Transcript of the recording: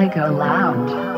Psycho Lounge.